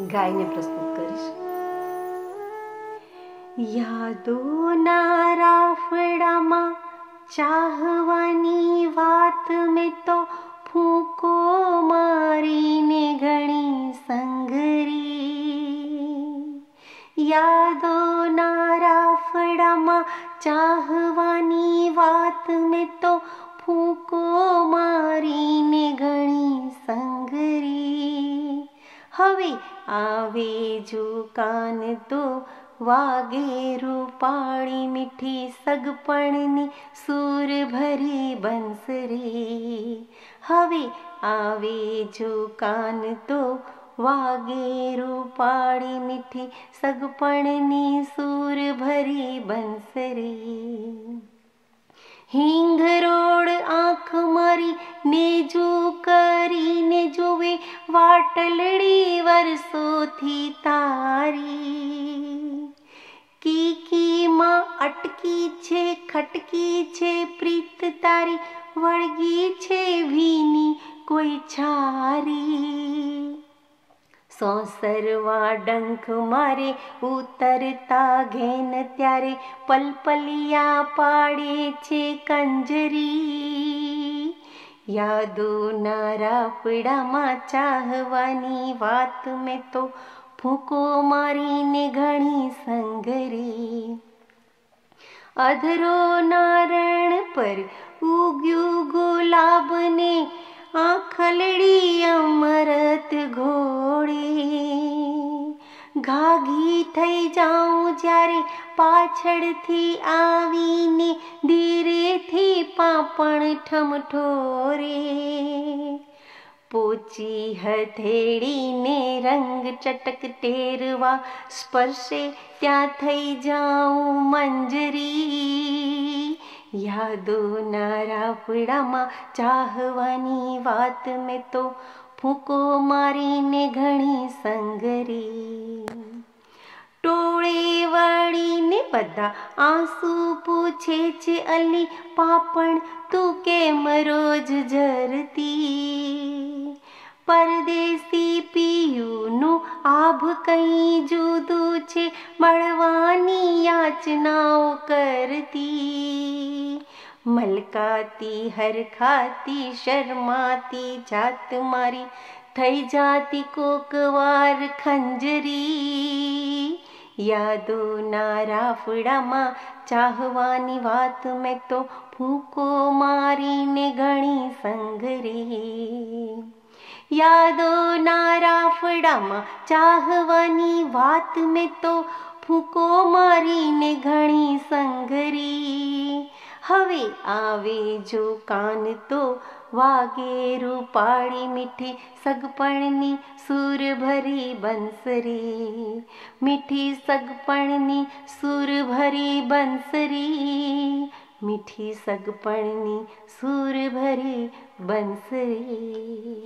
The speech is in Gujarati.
ગાયને પ્રસ્તુત કરીશ. યાદોના રાફડામાં ચાહવાની વાત મેં તો ફૂકો મારીને ઘણી સંઘરી. યાદોના રાફડામાં ચાહવાની વાત મેં તો ફૂકો મારીને ઘણી સંઘરી. હવે આવે જો કાન તો વાગે રૂપાળી મીઠી સગપણની સૂર ભરી બંસરી. હવે આવે જો કાન તો વાગે રૂપાળી મીઠી સગપણની સૂર ભરી બંસરી. હિંગ રોડ આંખ મારી ને જો કરીને જોવે વાટલડી વર્ષોથી તારી કીકીમાં અટકી છે ખટકી છે પ્રીત તારી વળગી છે ભીની કોઈ છારી સોસરવા ડંખ મારે ઉતરતા ઘેન ત્યારે પલપલિયા પાડે છે કંજરી યાદોના રાપડામાં ચાહવાની વાત મેં તો ફૂકો મારીને ઘણી સંગરી અધરો નારણ પર ઉગ્યું ગુલાબને આખલડી અમરત ઘોડે ઘાઘી થઈ જાઉં જ્યારે પાછળથી આવીને ધીરેથી પાપણ ઠમઠોરે. પોચી હથેળીને રંગ ચટક ટેરવા સ્પર્શે, ત્યાં થઈ જાઉં મંજરી. યાદોના રાફડામાં ચાહવાની વાત મેં તો ફૂંકો મારીને ઘણી સંગરી. બધા આંસુ પૂછે છે અલી પાપણ, તું કેમ રોજ જરતી? પરદેશી પિયુનું આભ કંઈ જુદું છે? મળવાની યાચનાઓ કરતી. મલકાતી, હરખાતી, શરમાતી જાત મારી થઈ જાતી કોકવાર ખંજરી. યાદોના રાફડામાં ચાહવાની વાત મેં તો ફૂકો મારીને ઘણી સંગરી યાદોના રાફડામાં ચાહવાની વાત મેં તો ફૂકો મારીને ઘણી સંગરી હવે આવે જો કાન તો વાગે રૂપાળી મીઠી સગપણની સૂર ભરી બંસરી. મીઠી સગપણની સૂર ભરી બંસરી. મીઠી સગપણની સૂર ભરી બંસરી.